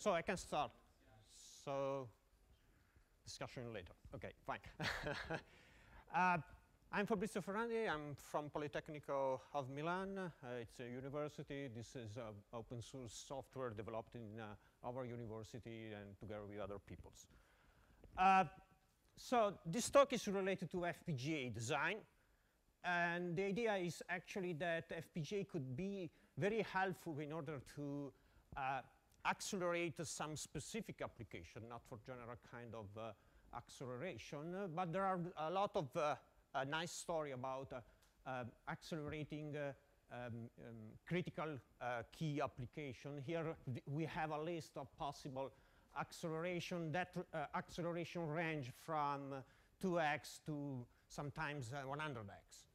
So I can start. So discussion later. Okay, fine. uh, I'm Fabrizio Ferrandi. I'm from Politecnico of Milan. Uh, it's a university. This is uh, open source software developed in uh, our university and together with other peoples. Uh, so this talk is related to FPGA design. And the idea is actually that FPGA could be very helpful in order to uh, accelerate some specific application, not for general kind of uh, acceleration, but there are a lot of a nice story about uh, um, accelerating uh, um, um, critical uh, key application. Here we have a list of possible acceleration. That acceleration range from 2x to sometimes 100x.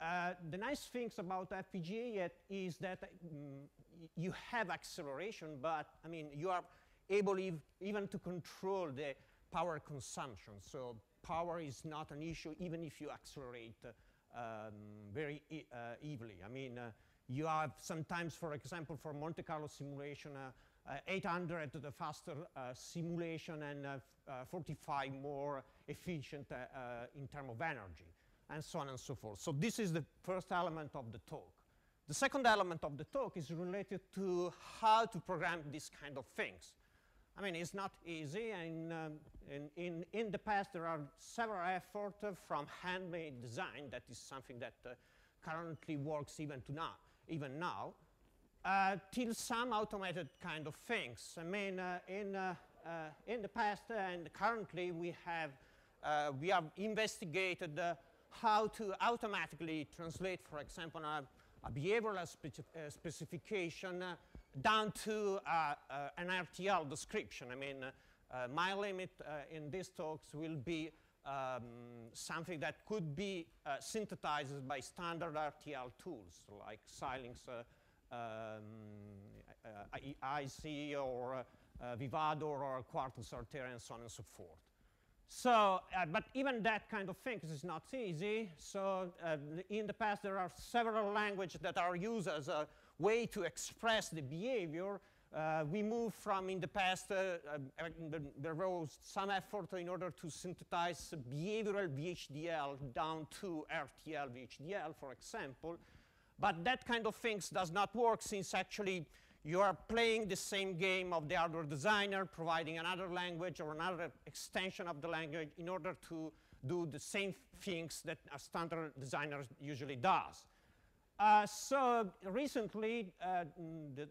Uh, the nice things about FPGA is that um, you have acceleration, but I mean you are able ev even to control the power consumption. So power is not an issue even if you accelerate um, very e uh, evilly. I mean, uh, you have sometimes, for example, for Monte Carlo simulation, uh, uh 800 the faster uh, simulation and uh, 45 more efficient in terms of energy, and so on and so forth. So this is the first element of the talk. The second element of the talk is related to how to program these kind of things. I mean, it's not easy. And um, in, in, in, the past, there are several efforts uh, from handmade design. That is something that uh, currently works even to now, even now, uh, till some automated kind of things. I mean, uh, in uh, uh, in the past and currently, we have we have investigated how to automatically translate, for example, a, a behavioral speci specification down to uh, uh, an RTL description. I mean, uh, my limit in these talks will be um, something that could be synthesized by standard RTL tools like Xilinx um, ISE or Vivado or Quartus Altera and so on and so forth. So, uh, but even that kind of thing is not easy. So uh, in the past, there are several languages that are used as a way to express the behavior, uh, we move from in the past, uh, uh, there was some effort in order to synthesize behavioral VHDL down to RTL VHDL, for example. But that kind of things does not work since actually you are playing the same game of the hardware designer, providing another language or another extension of the language in order to do the same things that a standard designer usually does. Uh, so recently, uh, the,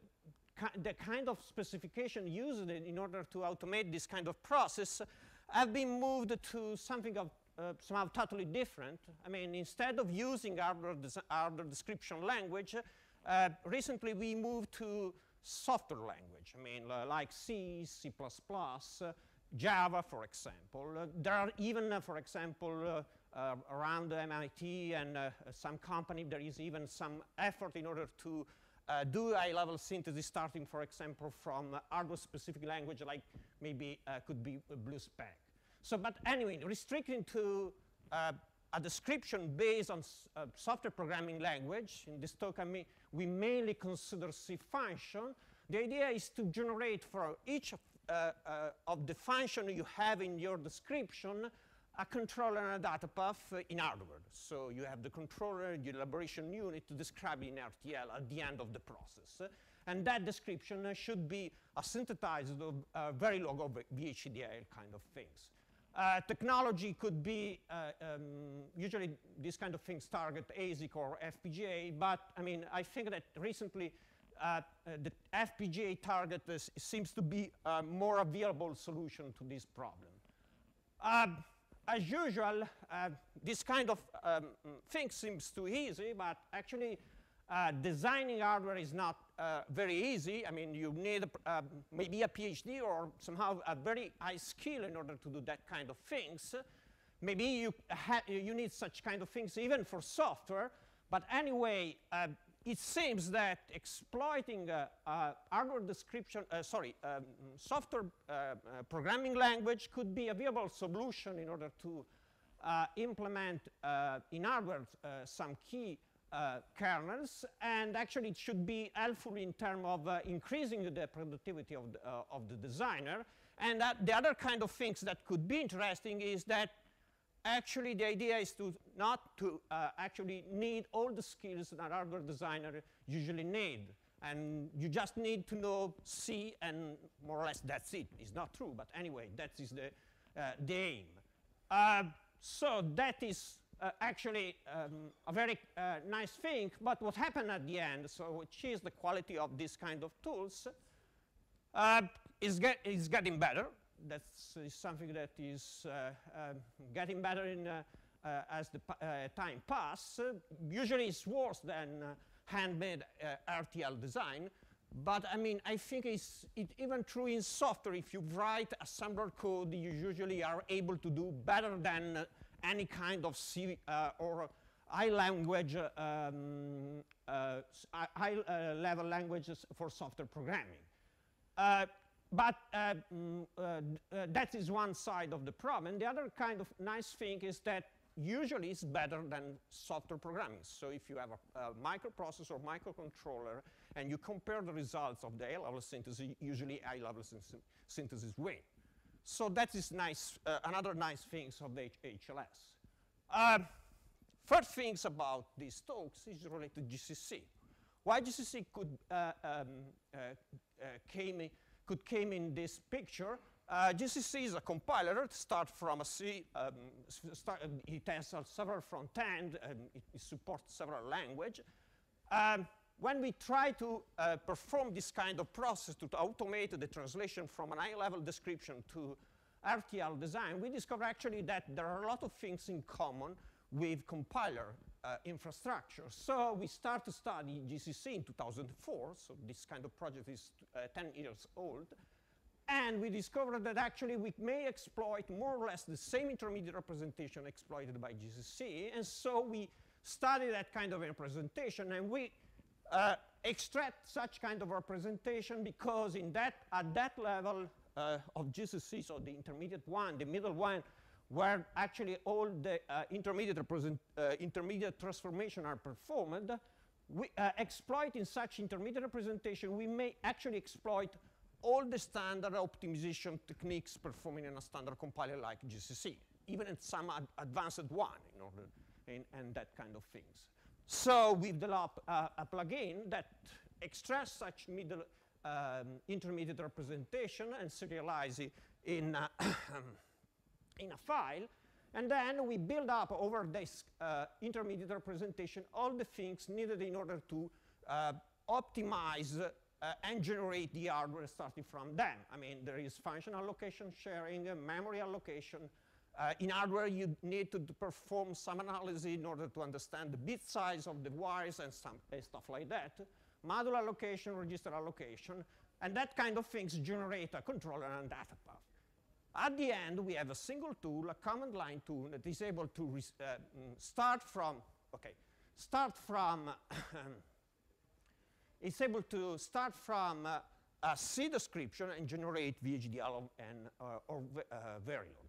the, kind of specification used in order to automate this kind of process have been moved to something of uh, somehow totally different. I mean, instead of using hardware, hardware description language, uh, recently we moved to softer language. I mean, like C, C++, uh, Java, for example. Uh, there are even, for example, uh, around MIT and uh, some company, there is even some effort in order to uh, do high-level synthesis starting, for example, from hardware-specific language like maybe could be BlueSpec. So, but anyway, restricting to uh, a description based on uh, software programming language. In this talk, I mean, we mainly consider C function. The idea is to generate for each uh, of the function you have in your description a controller and a data path in hardware. So you have the controller, the elaboration unit to describe in RTL at the end of the process. And that description should be a synthesized of uh, Verilog of VHDL kind of things. Uh, technology could be, uh, um, usually these kind of things target ASIC or FPGA, but I mean, I think that recently uh, uh the FPGA target is, seems to be a more available solution to this problem. Uh, as usual, uh, this kind of um, thing seems too easy, but actually uh, designing hardware is not uh, very easy. I mean, you need uh, maybe a PhD or somehow a very high skill in order to do that kind of things. Maybe you, you need such kind of things even for software. But anyway, uh, it seems that exploiting uh, uh, hardware description, uh, sorry, um, software uh, uh, programming language could be a viable solution in order to uh, implement in hardware some key uh, kernels, and actually it should be helpful in terms of uh, increasing the productivity of the, uh, of the designer. And the other kind of things that could be interesting is that actually the idea is to not to uh, actually need all the skills that hardware designer usually need. And you just need to know C and more or less that's it. It's not true, but anyway, that is the, uh, the aim. Uh, so that is uh, actually um, a very uh, nice thing, but what happened at the end, so which is the quality of this kind of tools, uh, is, get, is getting better. That's something that is uh, um, getting better in, uh, uh, as the time passes. usually it's worse than handmade RTL design, but I mean, I think it's it even true in software. If you write assembler code, you usually are able to do better than any kind of C uh, or high language, um, uh, high uh, level languages for software programming. but mm, that is one side of the problem. The other kind of nice thing is that usually it's better than software programming. So if you have a, a microprocessor or microcontroller and you compare the results of the A-level synthesis, usually A-level synthesis win. So that is nice, uh, another nice things of the HLS. Um, first things about these talks is related to GCC. Why GCC could, uh, um, uh, uh, came in, could came in this picture uh, GCC is a compiler. It starts from a C. Um, start, it has several front end. it, it, supports several language. Um, when we try to uh, perform this kind of process to, to automate the translation from an high-level description to RTL design, we discover actually that there are a lot of things in common with compiler uh, infrastructure. So we start to study GCC in 2004, so this kind of project is uh, 10 years old, and we discovered that actually we may exploit more or less the same intermediate representation exploited by GCC, and so we study that kind of representation, and we uh, extract such kind of representation because in that, at that level uh, of GCC, so the intermediate one, the middle one, where actually all the uh, intermediate, uh, intermediate transformation are performed, we uh, exploit in such intermediate representation, we may actually exploit all the standard optimization techniques performing in a standard compiler like GCC, even in some ad advanced one in order, in, and that kind of things. So we've developed uh, a plugin that extracts such middle um, intermediate representation and serialize it in, uh, in a file. And then we build up over this uh, intermediate representation all the things needed in order to uh, optimize uh, and generate the hardware starting from them. I mean, there is function allocation sharing, memory allocation, uh, in hardware, you need to perform some analysis in order to understand the bit size of the wires and some uh, stuff like that. Module allocation, register allocation, and that kind of things generate a controller and data path. At the end, we have a single tool, a command line tool that is able to uh, mm, start from, okay, start from, it's able to start from uh, a C description and generate VHDL and, uh, or uh, Verilog.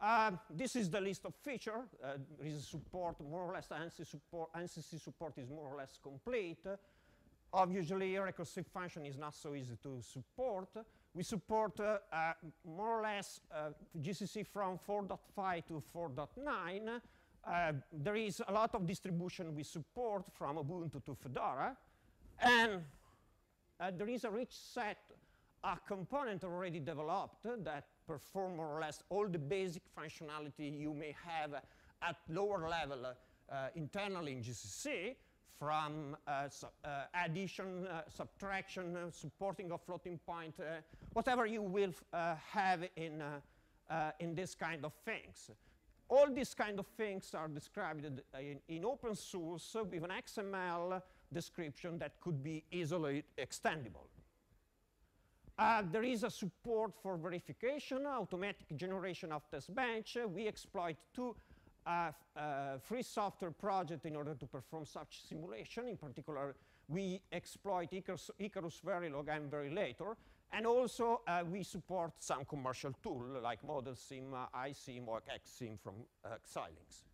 Uh, this is the list of features. Uh, there is support, more or less, ANSI support, ANSI support is more or less complete. Obviously, recursive function is not so easy to support. We support uh, uh more or less uh, GCC from 4.5 to 4.9. Uh, there is a lot of distribution we support from Ubuntu to Fedora. And there is a rich set of component already developed that perform more or less all the basic functionality you may have at lower level uh, internally in GCC, from uh, uh, addition, subtraction, supporting of floating point, whatever you will have in, in this kind of things. All these kind of things are described in, in open source with an XML description that could be easily extendable. Uh, there is a support for verification, automatic generation of test bench. Uh, we exploit two uh, uh, free software projects in order to perform such simulation. In particular, we exploit Icarus, Icarus Verilog and Verilator. And also, uh, we support some commercial tools like ModelSim, uh, iSim, or XSim from Xilinx.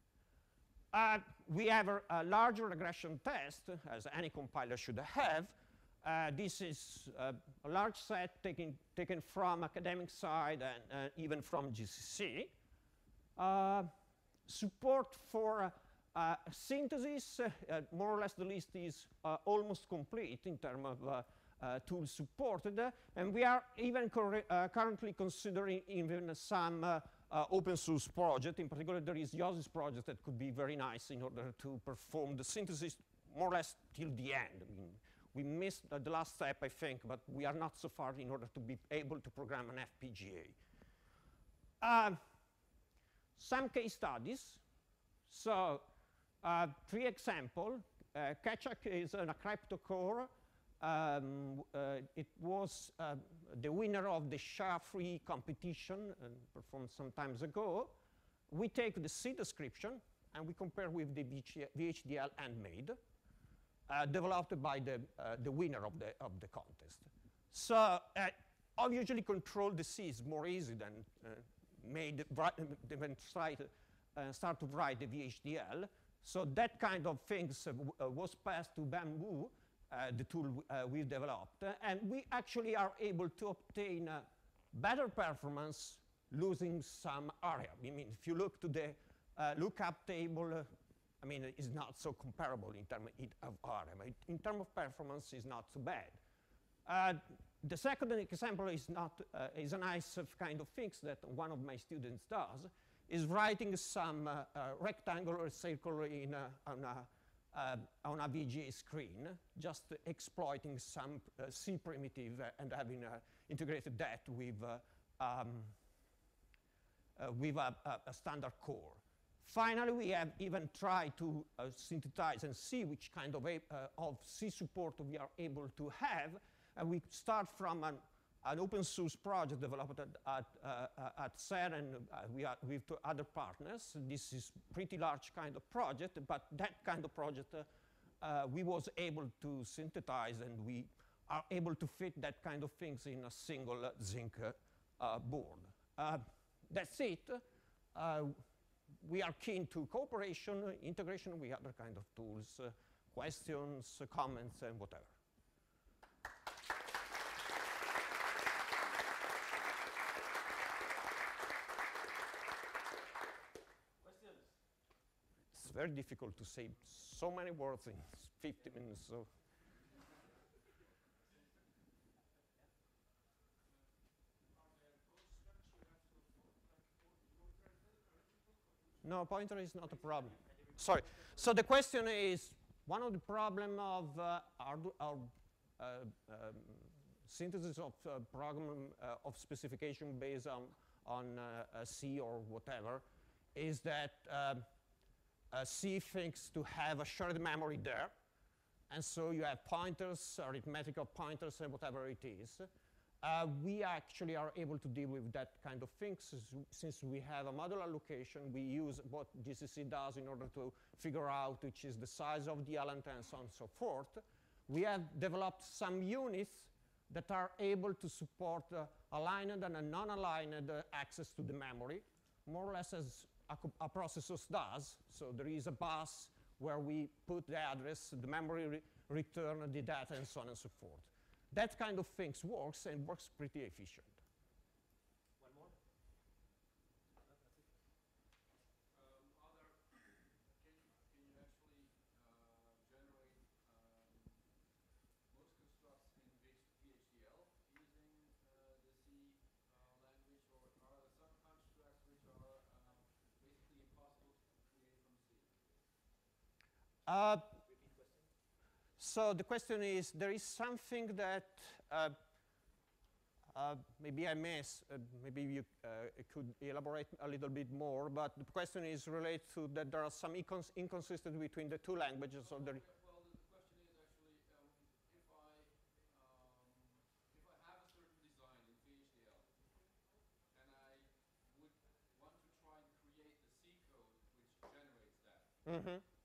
We have a, a, larger regression test, as any compiler should have. Uh, this is uh, a large set taken, taken from academic side and uh, even from GCC. Uh, support for uh, synthesis, more or less the list is almost complete in terms of uh, tools supported. and we are even uh, currently considering even some uh, open source project. In particular, there is Yosys project that could be very nice in order to perform the synthesis more or less till the end. I mean, we missed the last step, I think, but we are not so far in order to be able to program an FPGA. Uh, some case studies. So, uh, three example. Uh, Keccak is a cryptocore um, uh, it was uh, the winner of the SHA-3 competition uh, performed some times ago. We take the C description and we compare with the VHDL handmade, developed by the, uh, the winner of the, of the contest. So uh, obviously control the C is more easy than made than try to, start to write the VHDL. So that kind of things was passed to Bambu uh, the tool uh, we've developed. and we actually are able to obtain uh, better performance losing some area. I mean, if you look to the lookup table, I mean, it's not so comparable in terms of. But in terms of performance, it's not so bad. Uh, the second example is not uh, is a nice kind of things that one of my students does is writing some uh, rectangle or circle in on a uh, on a VGA screen, just exploiting some uh, C primitive and having uh, integrated that with, uh, um, uh, with a, a, standard core. Finally, we have even tried to uh, synthesize and see which kind of, of C support we are able to have. And we start from an an open source project developed at, uh, at CERN and uh, we are with other partners. This is pretty large kind of project, but that kind of project uh, uh, we was able to synthesize and we are able to fit that kind of things in a single Zynq uh, board. that's it. We are keen to cooperation, integration with other kind of tools, uh, questions, uh, comments, and whatever. It's very difficult to say so many words in 50 minutes. So. No, pointer is not a problem. Sorry. So the question is, one of the problem of uh, our, our uh, um, synthesis of uh, program uh, of specification based on, on uh, C or whatever is that um, uh, C thinks to have a shared memory there. And so you have pointers, arithmetical pointers, and whatever it is. Uh, we actually are able to deal with that kind of things since we have a modular allocation. We use what GCC does in order to figure out which is the size of the element and so on and so forth. We have developed some units that are able to support uh, aligned and non-aligned uh, access to the memory, more or less as a, a processor does. So there is a bus where we put the address, the memory re return the data, and so on and so forth. That kind of things works and works pretty efficient. One more? Um can you actually uh generate uh most constructs in base VHDL using uh the C uh language or are other sub which are uh basically impossible to create from C Uh, so the question is, there is something that uh, uh, maybe I miss, uh, maybe you uh, could elaborate a little bit more, but the question is related to that there are some incons inconsistency between the two languages of the well, the question is actually, um, if, I, um, if I have a certain design in VHDL, and I would want to try and create the C code which generates that, Mm-hmm.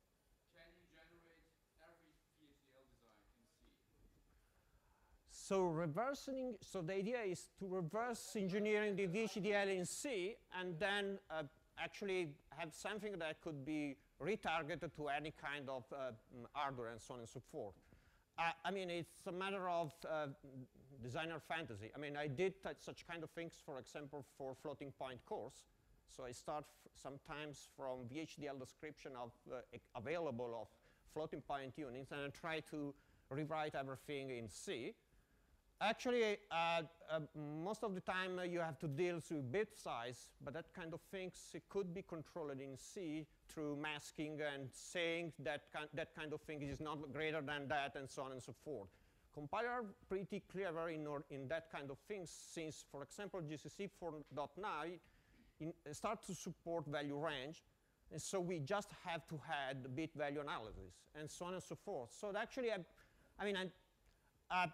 So reversing, so the idea is to reverse engineering the VHDL in C and then uh, actually have something that could be retargeted to any kind of uh, hardware and so on and so forth. Uh, I mean, it's a matter of uh, designer fantasy. I mean, I did such kind of things, for example, for floating point course. So I start sometimes from VHDL description of uh, available of floating point units, and I try to rewrite everything in C. Actually, uh, uh, most of the time uh, you have to deal with bit size, but that kind of things it could be controlled in C through masking and saying that, that kind of thing is not greater than that and so on and so forth. Compiler pretty clever in, in that kind of things since, for example, GCC 4.9 start to support value range, and so we just have to add bit value analysis and so on and so forth. So actually, I, I mean, I, uh,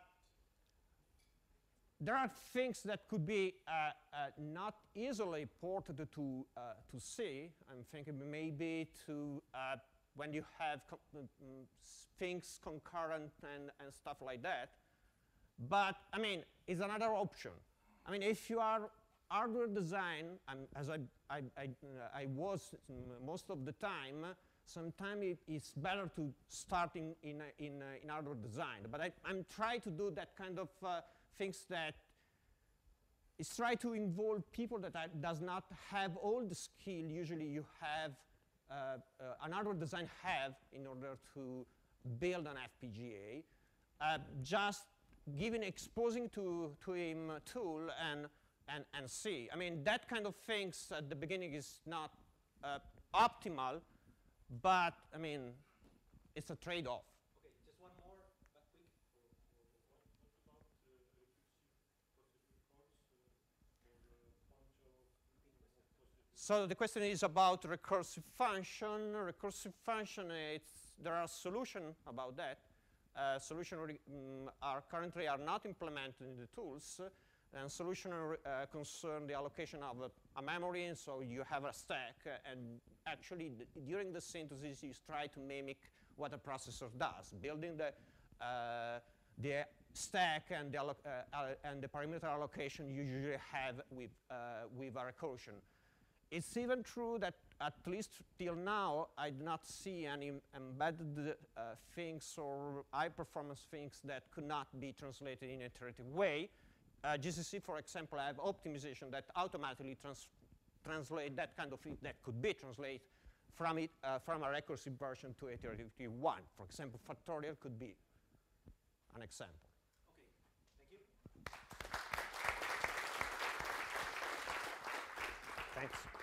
there are things that could be uh, uh, not easily ported to, uh, to C. I'm thinking maybe to uh, when you have mm, mm, things concurrent and, and stuff like that. But I mean, it's another option. I mean, if you are hardware design, as I, I, I, I, was most of the time, sometimes it is better to start in, in, in, in hardware design. But I, am trying to do that kind of uh, things that is try to involve people that are, does not have all the skill usually you have, uh, uh, an hardware design have in order to build an FPGA. Uh, just giving, exposing to, to him a tool and, and, and see. I mean, that kind of things at the beginning is not uh, optimal, but I mean, it's a trade-off. So the question is about recursive function. Recursive function, there are solutions about that. Uh, solutions um, are currently are not implemented in the tools, and solutions uh, concern the allocation of a, a, memory, and so you have a stack, uh, and actually during the synthesis you try to mimic what a processor does, building the uh, the stack and the, uh, and the parameter allocation you usually have with uh, with a recursion. It's even true that at least till now, I do not see any embedded uh, things or high-performance things that could not be translated in an iterative way. Uh, GCC, for example, I have optimization that automatically trans translate that kind of thing that could be translated from, it, uh, from a recursive version to iterative one. For example, factorial could be an example. Okay, thank you. Thanks.